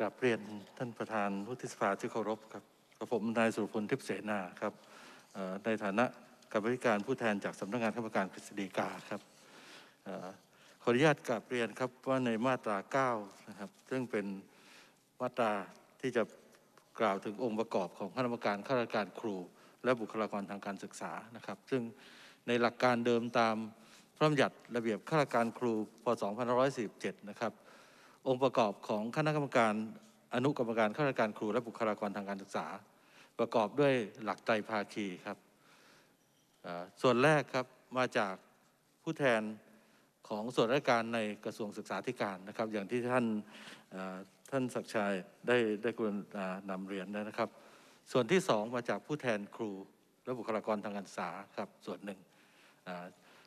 กราบเรียนท่านประธานวุฒิสภาที่เคารพครับกับผมนายสุรพลทิพย์เสนาครับในฐานะกรรมธิการผู้แทนจากสำนักงานคณะกรรมการกฤษฎีกาครับอขออนุญาตกราบเรียนครับว่าในมาตรา9นะครับซึ่งเป็นมาตราที่จะกล่าวถึงองค์ประกอบของคณะกรรมการข้าราชการครู และบุคลากรทางการศึกษานะครับ ซึ่งในหลักการเดิมตามพระบัญญัติระเบียบข้าราชการครูพศ2547นะครับ องค์ประกอบของคณะกรรมการอนุกรรมการข้าราชการครูและบุคลากรทางการศึกษา ประกอบด้วยหลักไตรภาคีครับส่วนแรกครับมาจากผู้แทนของส่วนราชการในกระทรวงศึกษาธิการนะครับ อย่างที่ท่านท่านศักชัยได้ได้กรุณานำเรียนนะครับ ส่วนที่สองมาจากผู้แทนครูและบุคลากรทางการศึกษาครับส่วนหนึ่ง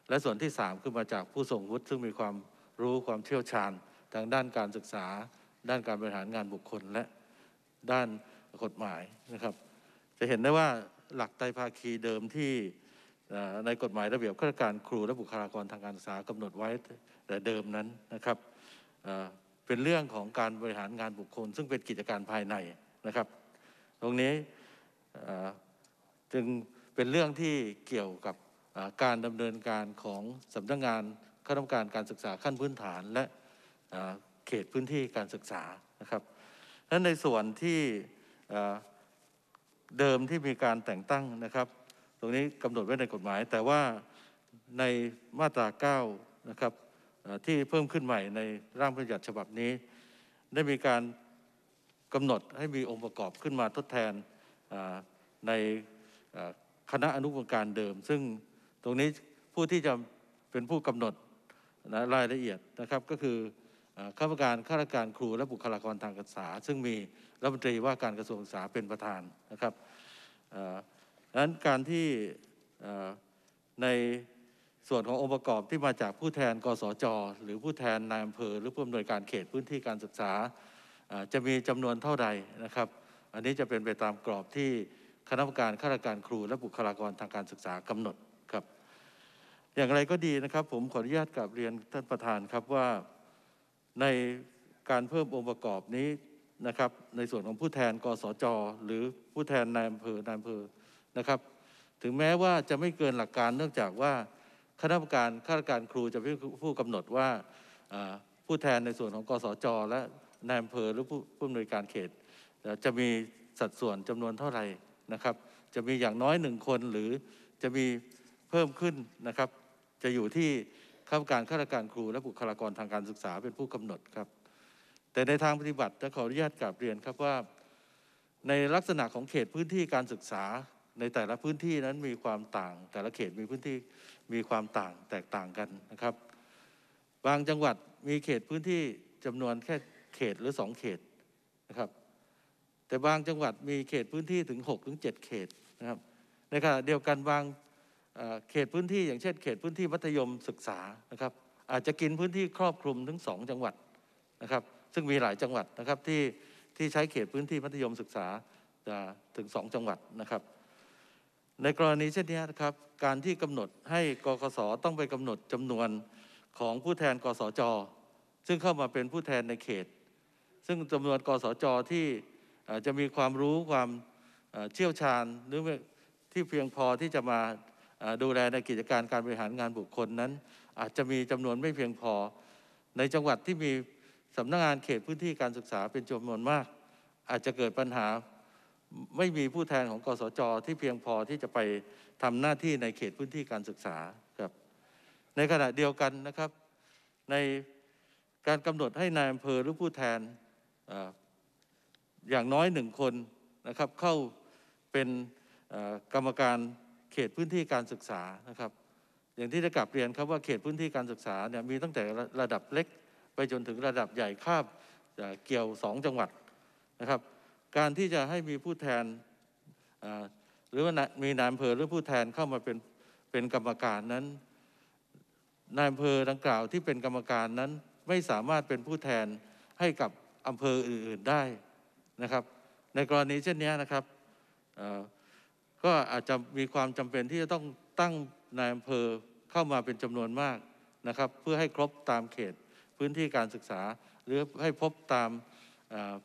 และส่วนที่สามคือมาจากผู้ทรงวุฒิซึ่งมีความรู้ความเชี่ยวชาญ ทางด้านการศึกษา ด้านการบริหารงานบุคคลและด้านกฎหมายนะครับ จะเห็นได้ว่าหลักไตรภาคีเดิมที่ในกฎหมายระเบียบข้าราชการครูและบุคลากรทางการศึกษากำหนดไว้แต่เดิมนั้นนะครับเป็นเรื่องของการบริหารงานบุคคล ซึ่งเป็นกิจการภายในนะครับ ตรงนี้จึงเป็นเรื่องที่เกี่ยวกับการดำเนินการของสำนักงานคณะกรรมการการศึกษาขั้นพื้นฐาน และ เขตพื้นที่การศึกษานะครับและในส่วนที่เดิมที่มีการแต่งตั้งนะครับ ตรงนี้กำหนดไว้ในกฎหมาย แต่ว่าในมาตรา9นะครับที่เพิ่มขึ้นใหม่ในร่างพระบัญญัติฉบับนี้ ได้มีการกำหนดให้มีองค์ประกอบขึ้นมาทดแทนในคณะอนุกรรมการเดิม ซึ่งตรงนี้ผู้ที่จะเป็นผู้กำหนดนะรายละเอียดนะครับก็คือ ข้าราชการข้าราชการครูและบุคลากรทางการศึกษา ซึ่งมีรัฐมนตรีว่าการกระทรวงศึกษาเป็นประธานนะครับดังนั้นการที่ในส่วนขององค์ประกอบที่มาจากผู้แทนกสจ หรือผู้แทนนายอำเภอหรือผู้อำนวยการเขตพื้นที่การศึกษาจะมีจำนวนเท่าใดนะครับ อันนี้จะเป็นไปตามกรอบที่คณะกรรมการข้าราชการครู และบุคลากรทางการศึกษากำหนดครับ อย่างไรก็ดีนะครับ ผมขออนุญาตกลับเรียนท่านประธานครับว่า ในการเพิ่มองค์ประกอบนี้นะครับในส่วนของผู้แทนกสจ หรือผู้แทนนายอำเภอนายอำเภอนะครับถึงแม้ว่าจะไม่เกินหลักการเนื่องจากว่าคณะกรรมการข้าราชการครูจะเป็นผู้กำหนดว่าผู้แทนในส่วนของกสจ และนายอำเภอหรือผู้ผู้อำนวยการเขต จะมีสัดส่วนจำนวนเท่าไหร่นะครับ จะมีอย่างน้อยหนึ่งคนหรือจะมีเพิ่มขึ้นนะครับ จะอยู่ที่ ข้าราชการข้าราชการครู และบุคลากรทางการศึกษาเป็นผู้กำหนดครับ แต่ในทางปฏิบัติจะขออนุญาตกราบเรียนครับว่า ในลักษณะของเขตพื้นที่การศึกษา ในแต่ละพื้นที่นั้นมีความต่าง แต่ละเขตมีพื้นที่มีความต่างแตกต่างกันนะครับ บางจังหวัดมีเขตพื้นที่จำนวนแค่เขตหรือสองเขตนะครับแต่บางจังหวัดมีเขตพื้นที่ถึง6ถึง7เขตนะครับในขณะเดียวกันบาง เขตพื้นที่อย่างเช่น เขตพื้นที่มัธยมศึกษานะครับ อาจจะกินพื้นที่ครอบคลุมถึง 2 จังหวัดนะครับ ซึ่งมีหลายจังหวัดนะครับที่ที่ใช้เขตพื้นที่มัธยมศึกษาอ่าถึง 2 จังหวัดนะครับ ในกรณีเช่นนี้นะครับ การที่กำหนดให้กกสต้องไปกำหนดจำนวนของผู้แทนกสจ ซึ่งเข้ามาเป็นผู้แทนในเขต ซึ่งจำนวนกสจที่จะมีความรู้ความเชี่ยวชาญหรือที่เพียงพอที่จะมา ดูแลในกิจการการบริหารงานบุคคลนั้น อาจจะมีจำนวนไม่เพียงพอ ในจังหวัดที่มีสำนักงานเขตพื้นที่การศึกษาเป็นจำนวนมาก อาจจะเกิดปัญหาไม่มีผู้แทนของกสจที่เพียงพอที่จะไปทำหน้าที่ในเขตพื้นที่การศึกษาครับ ในขณะเดียวกันนะครับ ในการกำหนดให้นายอำเภอหรือผู้แทนออย่างน้อยหนึ่งคนนะครับเข้าเป็นกรรมการ เขตพื้นที่การศึกษานะครับ อย่างที่ได้กลับเรียนครับว่าเขตพื้นที่การศึกษาเนี่ยมีตั้งแต่ระดับเล็ก ไปจนถึงระดับใหญ่คาบเอ่อเกี่ยวสองจังหวัดนะครับ การที่จะให้มีผู้แทนหรือว่ามีนายอำเภอหรือผู้แทนเข้ามาเป็นเป็นกรรมการนั้นนายอำเภอดังกล่าวที่เป็นกรรมการนั้นไม่สามารถเป็นผู้แทนให้กับอำเภออื่นๆได้นะครับ ในกรณีเช่นนี้นะครับ ก็อาจจะมีความจำเป็นที่จะต้องตั้งนายอำเภอเข้ามาเป็นจำนวนมากนะครับ เพื่อให้ครบตามเขตพื้นที่การศึกษา หรือให้พบตาม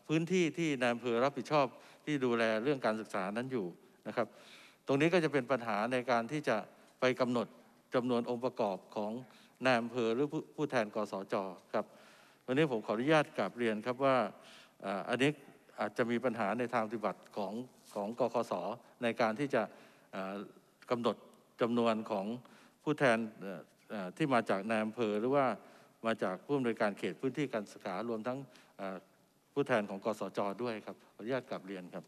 พื้นที่ที่นายอำเภอรับผิดชอบที่ดูแลเรื่องการศึกษานั้นอยู่นะครับ ตรงนี้ก็จะเป็นปัญหาในการที่จะไปกำหนดจำนวนองค์ประกอบของนายอำเภอหรือผู้ผู้แทนกสจครับวันนี้ผมขออนุญาตกราบเรียนครับว่าอันนี้ อาจจะมีปัญหาในทางปฏิบัติของของกคสในการที่จะกำหนดจำนวนของผู้แทนที่มาจากนายอำเภอหรือว่ามาจากผู้อำนวยการเขตพื้นที่การศึกษารวมทั้งผู้แทนของกสจด้วยครับขออนุญาตกลับเรียนครับ